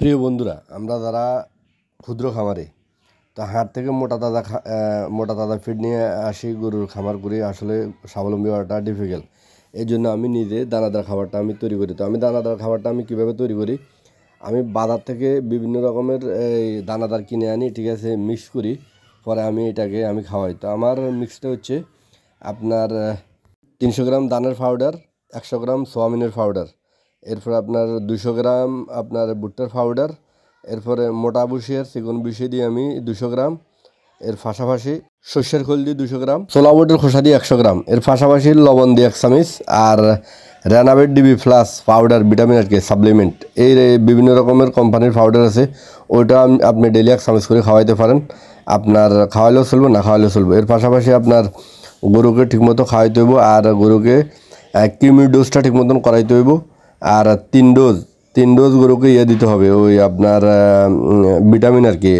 প্রিয় বন্ধুরা, আমরা যারা ক্ষুদ্র খামারে, তা হাট থেকে মোটা তাজা মোটা তাজা ফিড নিয়ে আসি, গরুর খামার করি, আসলে স্বাবলম্বী হওয়াটা ডিফিকাল্ট এই জন্য আমি নিজে দানাদার খাবারটা আমি তৈরি করি। তো আমি দানাদার খাবারটা আমি কীভাবে তৈরি করি? আমি বাজার থেকে বিভিন্ন রকমের, এই দানাদার কিনে আনি, ঠিক আছে মিক্স করি, পরে আমি এটাকে আমি খাওয়াই। তো আমার মিক্সটা হচ্ছে আপনার তিনশো গ্রাম দানের পাউডার একশো গ্রাম সোয়াবিনের পাউডার এরপর আপনার দুশো গ্রাম আপনার ভুট্টার পাউডার এরপরে মোটা বুসিয়ার চিকন বুসিয়ে দিয়ে আমি দুশো গ্রাম, এর পাশাপাশি সর্ষের খোল দিয়ে দুশো গ্রাম, ছোলা বুটের খোসা দিয়ে একশো গ্রাম, এর পাশাপাশি লবণ দিয়ে এক চামিচ, আর র্যানাবেট ডিবি প্লাস পাউডার ভিটামিন আর কি সাপ্লিমেন্ট এই বিভিন্ন রকমের কোম্পানির পাউডার আছে, ওইটা আপনি ডেলি এক চামিচ করে খাওয়াইতে পারেন, আপনার খাওয়াইলেও চলবে, না খাওয়াইলেও চলবে, এর পাশাপাশি আপনার গরুকে ঠিকমতো খাওয়াইতে হইব, আর গরুকে কিমির ডোজটা ঠিক মতন করাইতে হইব আর তিন ডোজ তিন ডোজ গরুকে ইয়ে দিতে হবে, ওই আপনার ভিটামিন আর কি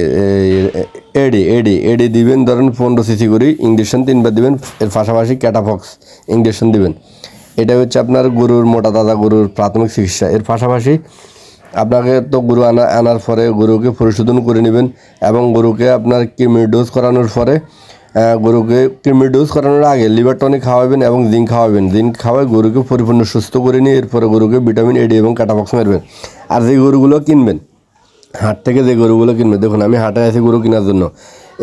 এডি এডি এডি দিবেন, ধরেন পনেরো সিসি করে ইঞ্জেকশন তিনবার দিবেন, এর পাশাপাশি ক্যাটাফক্স ইঞ্জেকশন দিবেন। এটা হচ্ছে আপনার গরুর মোটা তাজা গরুর প্রাথমিক চিকিৎসা। এর পাশাপাশি আপনাকে তো গরু আনা, আনার পরে গরুকে পরিশোধন করে নেবেন এবং গরুকে আপনার কিমির ডোজ করানোর পরে গরুকে কিমির ডোজ করানোর আগে লিভার টনিক খাওয়াবেন এবং জিঙ্ক খাওয়াবেন। জিঙ্ক খাওয়াই গরুকে পরিপূর্ণ সুস্থ করে নিয়ে এরপরে গরুকে ভিটামিন এডি এবং ক্যাটাবক্স মারবেন। আর যে গরুগুলো কিনবেন, হাট থেকে যে গরুগুলো কিনবেন, দেখুন আমি হাটে আছি গরু কেনার জন্য।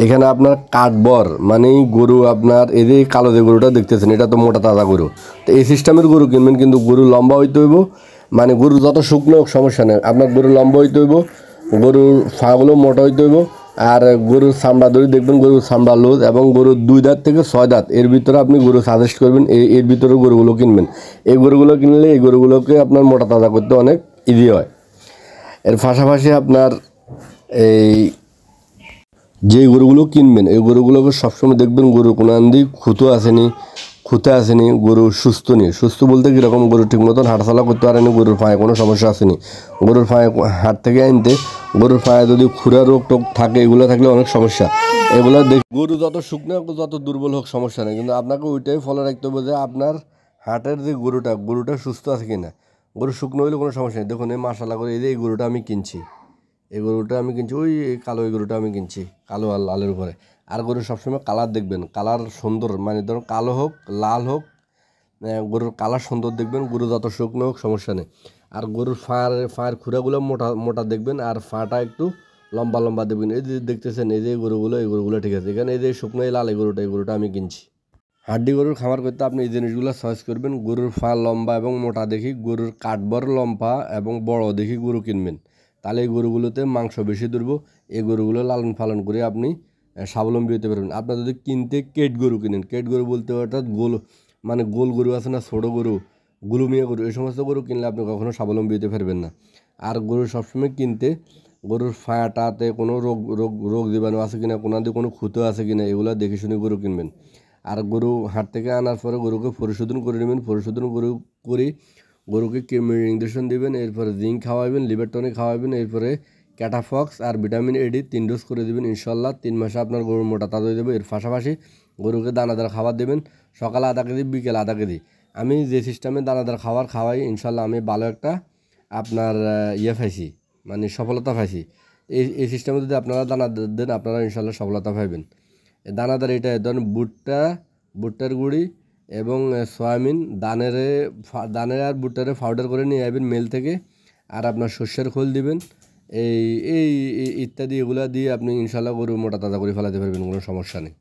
এখানে আপনার কাঠবর মানে গরু আপনার, এই যে কালো যে গরুটা দেখতেছেন, এটা তো মোটা তাজা গরু। তো এই সিস্টেমের গরু কিনবেন, কিন্তু গরু লম্বা হইতে হইব। মানে গরু যত শুকনো সমস্যা নেই। আপনার গরু লম্বা হইতে হইব, গরুর ফাগুলো মোটা হইতে হইব। আর গরুর চামড়া দড়ি দেখবেন গরুর চামড়া লোজ এবং গরুর দুই দাঁত থেকে ছয় দাঁত। এর ভিতরে আপনি গরু সাজেস্ট করবেন এই এর ভিতরে গরুগুলো কিনবেন। এই গরুগুলো কিনলে এই গরুগুলোকে আপনার মোটা তাজা করতে অনেক ইজি হয়। এর পাশাপাশি আপনার এই যে গরুগুলো কিনবেন, এই গরুগুলোকে সবসময় দেখবেন গরু কোনো আন্দি খুঁতো আসেনি খুঁতে আসেনি, গরু সুস্থ নেই। সুস্থ বলতে কীরকম গরু ঠিক মতন হাঁটাচলা করতে পারেনি, গরুর পায়ে কোনো সমস্যা আসেনি। গরুর পায়ে হাট থেকে আনতে, গরুর পায়ে যদি খুরা রোগ টোগ থাকে, এগুলো থাকলে অনেক সমস্যা। এগুলো দেখ গরু যত শুকনো যত দুর্বল হোক, সমস্যা নেই। কিন্তু আপনাকে ওইটাই ফলো রাখতে হবে যে আপনার হাটের যে গরুটা গরুটা সুস্থ আছে কিনা। গরু শুকনো হলে কোনো সমস্যা নেই। দেখুন, এই মাসালা করে এই যে এই গরুটা আমি কিনছি। এই গরুটা আমি কিনছি, ওই কালো এই গরুটা আমি কিনছি, কালো আর লালের উপরে। আর গরু সবসময় কালার দেখবেন, কালার সুন্দর মানে ধরুন কালো হোক, লাল হোক গরুর কালার সুন্দর দেখবেন, গরু যত শুকনো হোক, সমস্যা নেই। আর গরুর ফার ফায়ের খুঁড়াগুলো মোটা মোটা দেখবেন, আর ফাঁটা একটু লম্বা লম্বা দেখবেন। এই যে দেখতেছেন, এই যে গরুগুলো, এই গরুগুলো ঠিক আছে। এখানে এই যে শুকনো, এই লাল এই গরুটা এই গরুটা আমি কিনছি। হাড্ডি গরুর খামার করতে আপনি এই জিনিসগুলো চয়েস করবেন। গরুর ফা লম্বা এবং মোটা দেখি, গরুর কাঠবর লম্বা এবং বড় দেখি গরু কিনবেন। তাহলে এই গরুগুলোতে মাংস বেশি ধরব। এই গরুগুলো লালন পালন করে আপনি স্বাবলম্বী হতে পারবেন। আপনার যদি কিনতে কেট গরু কিনেন, কেট গরু বলতে অর্থাৎ গোল মানে গোল গরু আছে না, ছোটো গরু, গুলুমিয়া গরু, এই সমস্ত গরু কিনলে আপনি কখনো স্বাবলম্বী হতে পারবেন না। আর গরু সবসময় কিনতে, গরুর ফায়াটাতে কোনো রোগ রোগ রোগ জীবাণু আছে কিনা দিয়ে কোনো খুঁতো আছে কিনা, এগুলো দেখে শুনে গরু কিনবেন। আর গরু হাট থেকে আনার পরে গরুকে পরিশোধন করে নেবেন। পরিশোধন গরু করে গরুকে কেমির ইঞ্জেকশন দিবেন? এরপরে জিঙ্ক খাওয়াবেন লিভার টনিক খাওয়াবেন, এরপরে ক্যাটাফক্স আর ভিটামিন এডি তিন ডোজ করে দেবেন ইনশাল্লাহ তিন মাসে আপনার গরু মোটা তাজা হয়ে যাবে। এর পাশাপাশি গরুকে দানাদার খাবার দেবেন। সকালে আধা কেজি, বিকেলে আধা কেজি। আমি যে সিস্টেমে দানাদার খাবার খাওয়াই ইনশাল্লাহ আমি ভালো একটা আপনার ইয়ে পাইছি। মানে সফলতা পাইছি। এই এই সিস্টেমে যদি আপনারা দানা দেন, আপনারা ইনশাল্লাহ সফলতা পাইবেন। দানাদার এটা ধরেন ভুট্টা, ভুট্টার গুঁড়ি এবং সয়াবিন দানের দানের আর ভুট্টারে পাউডার করে নিয়ে আসবেন মেল থেকে। আর আপনার শস্যের খোল দিবেন। এই এই ইত্যাদি এগুলা দিয়ে আপনি ইনশাল্লাহ গরু মোটা তাজা করে ফেলাতে পারবেন, কোনো সমস্যা নেই।